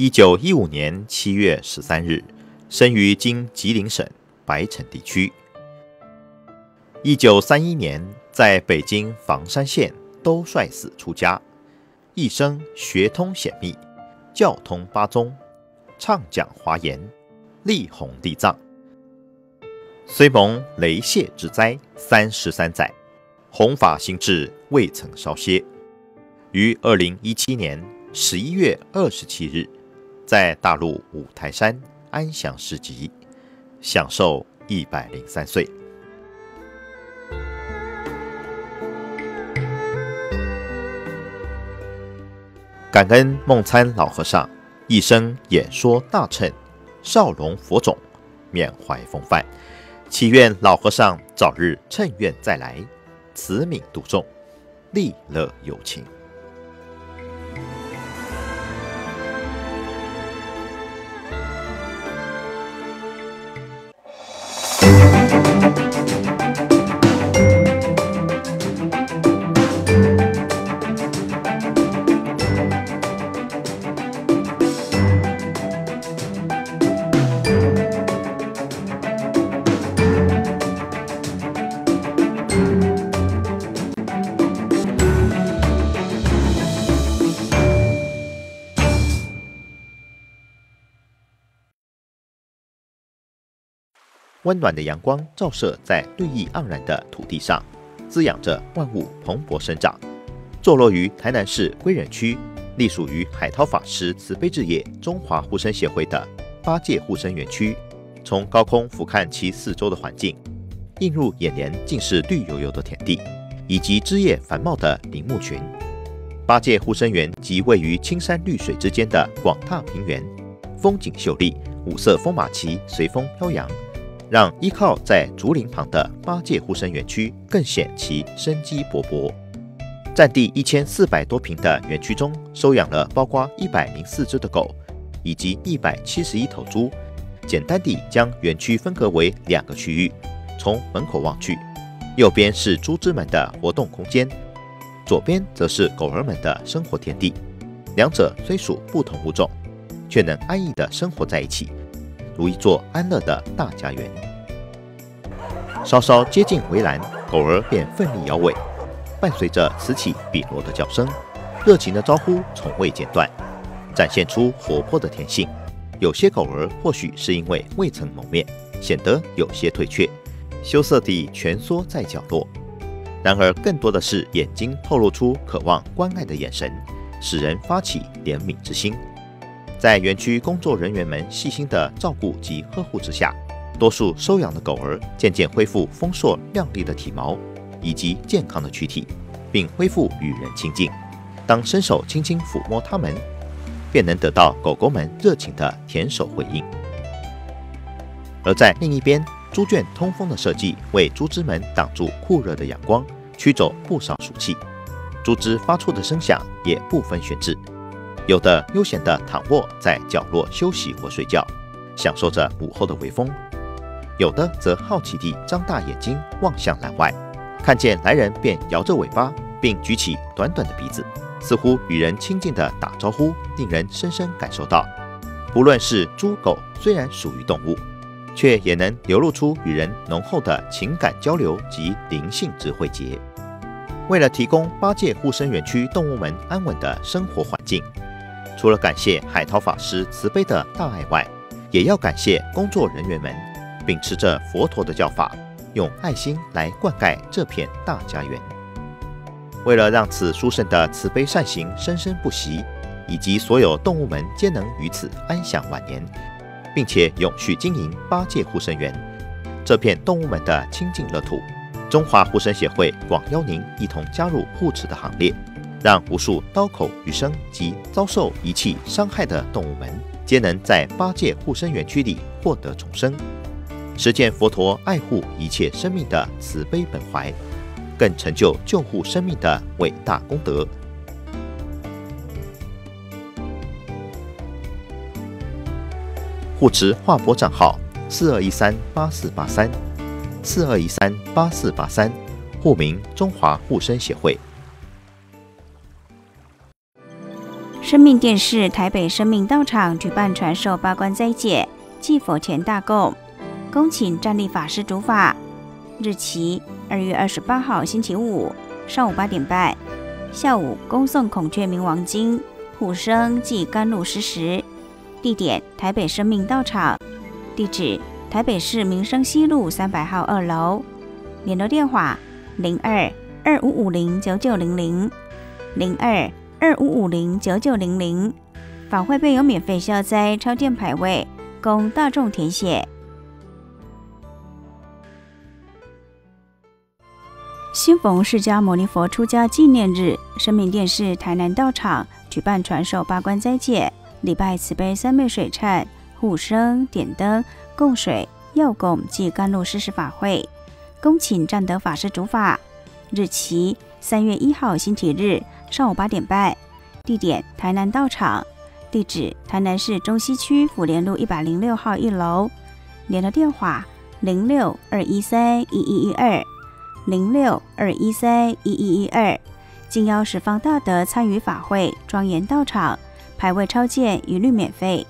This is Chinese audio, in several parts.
一九一五年七月十三日，生于今吉林省白城地区。一九三一年，在北京房山县兜率寺出家，一生学通显密，教通八宗，畅讲华严，力弘地藏。虽蒙雷泄之灾三十三载，弘法心志未曾稍歇。于二零一七年十一月二十七日，在大陆五台山安详示寂，享寿一百零三岁。感恩梦参老和尚一生演说大乘，少龙佛种，缅怀风范，祈愿老和尚早日乘愿再来，慈悯度众，利乐有情。温暖的阳光照射在绿意盎然的土地上，滋养着万物蓬勃生长。坐落于台南市归仁区，隶属于海涛法师慈悲置业中华护生协会的八戒护生园区，从高空俯瞰其四周的环境，映入眼帘尽是绿油油的田地，以及枝叶繁茂的林木群。八戒护生园即位于青山绿水之间的广大平原，风景秀丽，五色风马旗随风飘扬。让依靠在竹林旁的八戒护生园区更显其生机勃勃。占地一千四百多平的园区中，收养了包括一百零四只的狗，以及一百七十一头猪。简单地将园区分隔为两个区域，从门口望去，右边是猪只们的活动空间，左边则是狗儿们的生活天地。两者虽属不同物种，却能安逸地生活在一起。如一座安乐的大家园。稍稍接近围栏，狗儿便奋力摇尾，伴随着此起彼落的叫声，热情的招呼从未间断，展现出活泼的天性。有些狗儿或许是因为未曾谋面，显得有些退却，羞涩地蜷缩在角落；然而更多的是眼睛透露出渴望关爱的眼神，使人发起怜悯之心。在园区工作人员们细心的照顾及呵护之下，多数收养的狗儿渐渐恢复丰硕亮丽的体毛以及健康的躯体，并恢复与人亲近。当伸手轻轻抚摸它们，便能得到狗狗们热情的舔手回应。而在另一边，猪圈通风的设计为猪只们挡住酷热的阳光，驱走不少暑气。猪只发出的声响也不分轩轾。有的悠闲地躺卧在角落休息或睡觉，享受着午后的微风；有的则好奇地张大眼睛望向栏外，看见来人便摇着尾巴，并举起短短的鼻子，似乎与人亲近地打招呼，令人深深感受到，不论是猪狗，虽然属于动物，却也能流露出与人浓厚的情感交流及灵性智慧结。为了提供八戒护生园区动物们安稳的生活环境。除了感谢海涛法师慈悲的大爱外，也要感谢工作人员们秉持着佛陀的教法，用爱心来灌溉这片大家园。为了让此殊胜的慈悲善行生生不息，以及所有动物们皆能于此安享晚年，并且永续经营八戒护生园这片动物们的清净乐土，中华护生协会广邀您一同加入护持的行列。让无数刀口余生及遭受遗弃伤害的动物们，皆能在八戒护生园区里获得重生，实践佛陀爱护一切生命的慈悲本怀，更成就救护生命的伟大功德。护持华博账号：四二一三八四八三，四二一三八四八三，户名：中华护生协会。生命电视台北生命道场举办传授八关斋戒祭佛前大供，恭请站立法师主法。日期二月二十八号星期五上午八点半，下午恭送孔雀明王经护生暨甘露施食。地点台北生命道场，地址台北市民生西路三百号二楼。联络电话零二二五五零九九零零零二。二五五零九九零零，法会备有免费消灾超电牌位，供大众填写。新逢释迦牟尼佛出家纪念日，生命电视台南道场举办传授八关斋戒、礼拜慈悲三昧水忏、护生点灯、供水、药供及甘露施食法会，恭请占德法师主法。日期三月一号星期日。上午八点半，地点台南道场，地址台南市中西区府联路一百零六号一楼，联络电话零六二一三一一一二零六二一三一一一二，敬邀十方大德参与法会，庄严道场，排位超荐一律免费。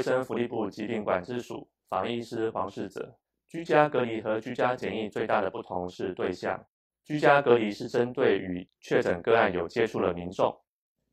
卫生福利部疾病管制署防疫师黄世哲。居家隔离和居家检疫最大的不同是对象。居家隔离是针对与确诊个案有接触的民众，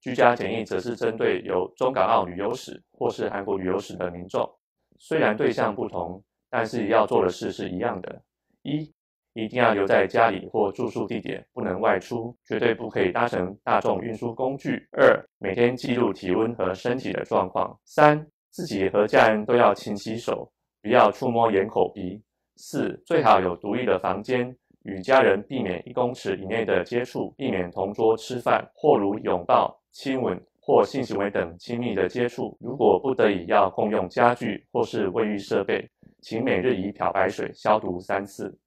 居家检疫则是针对有中港澳旅游史或是韩国旅游史的民众。虽然对象不同，但是要做的事是一样的：一，一定要留在家里或住宿地点，不能外出，绝对不可以搭乘大众运输工具；二，每天记录体温和身体的状况；三。自己和家人都要勤洗手，不要触摸眼、口、鼻。四，最好有独立的房间，与家人避免一公尺以内的接触，避免同桌吃饭或如拥抱、亲吻或性行为等亲密的接触。如果不得已要共用家具或是卫浴设备，请每日以漂白水消毒三次。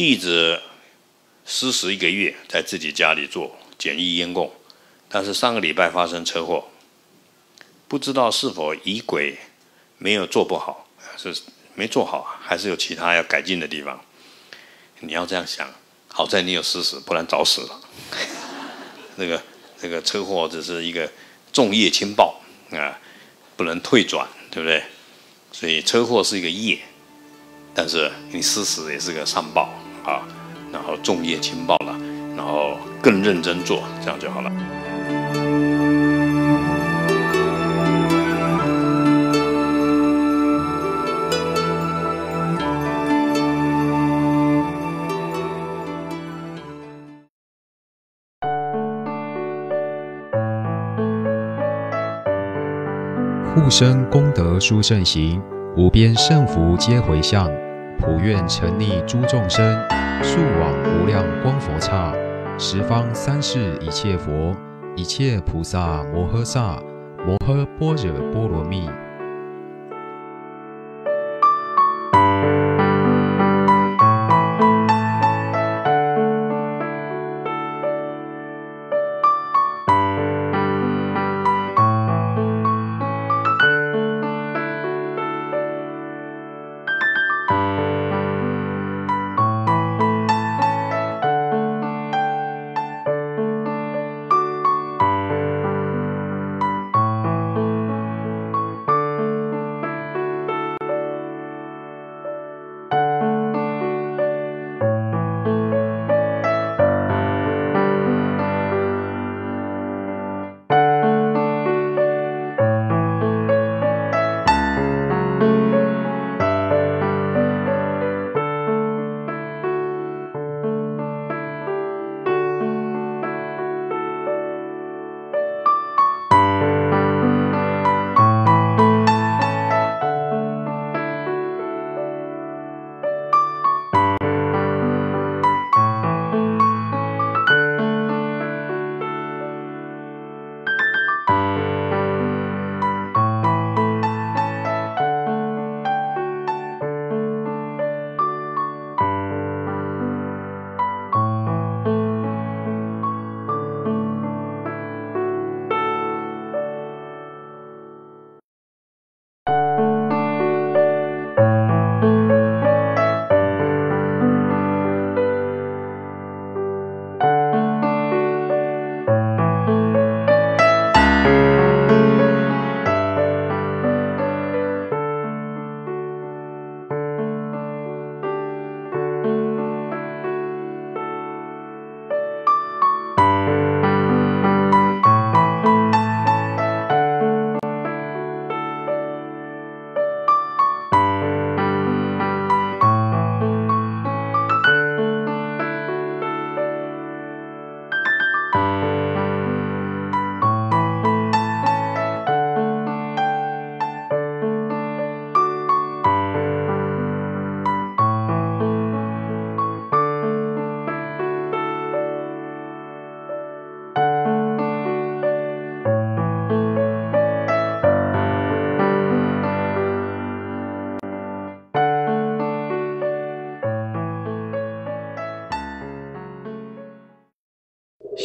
弟子失时一个月，在自己家里做简易烟供，但是上个礼拜发生车祸，不知道是否仪轨没有做不好，是没做好，还是有其他要改进的地方？你要这样想，好在你有失时，不然早死了。那个那个车祸只是一个重业轻报啊，不能退转，对不对？所以车祸是一个业，但是你失时也是个上报。啊，然后重业轻报了，然后更认真做，这样就好了。护生功德殊胜行，无边圣福皆回向。普愿成利诸众生，速往无量光佛刹。十方三世一切佛，一切菩萨摩诃萨，摩诃般若波罗蜜。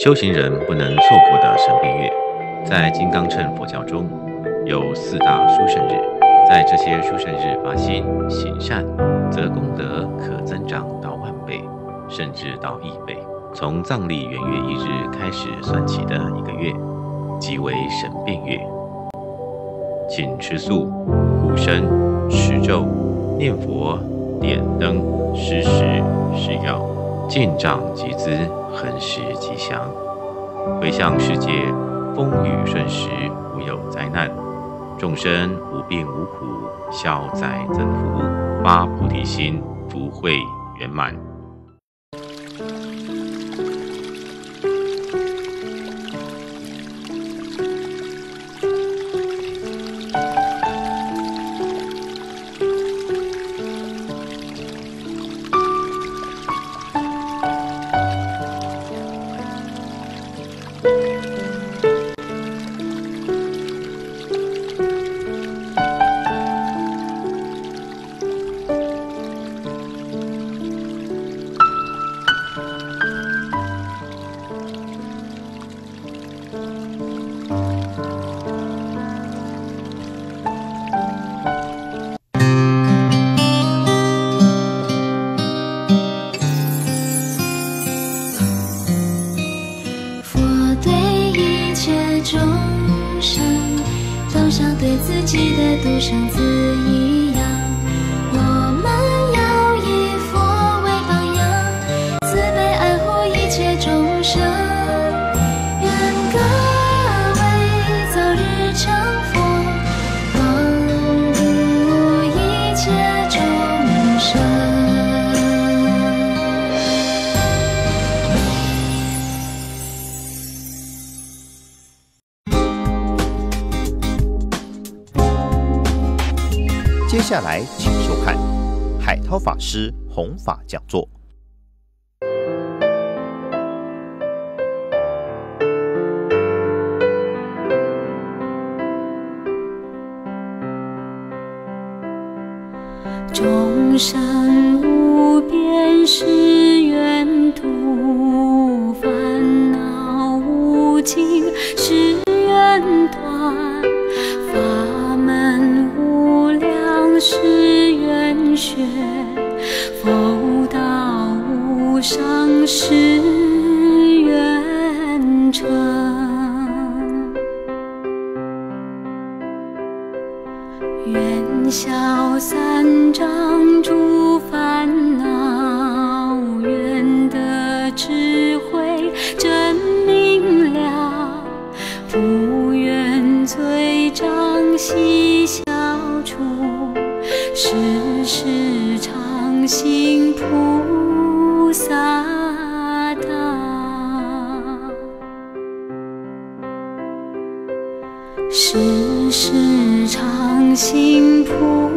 修行人不能错过的神变月，在金刚乘佛教中有四大殊胜日，在这些殊胜日发心行善，则功德可增长到万倍，甚至到亿倍。从藏历元月一日开始算起的一个月，即为神变月。请吃素、护身、持咒、念佛、点灯、施食、施药。进账集资，恒时吉祥，回向世界风雨顺时，无有灾难，众生无病无苦，消灾增福，发菩提心，福慧圆满。记得独生子一样接下来，请收看海涛法师弘法讲座。众生无边誓愿度，烦恼无尽誓愿断。学，佛道无上誓愿成。愿消三障诸烦恼，愿得智慧真明了，不愿罪障悉是常行菩萨道，时时常行菩。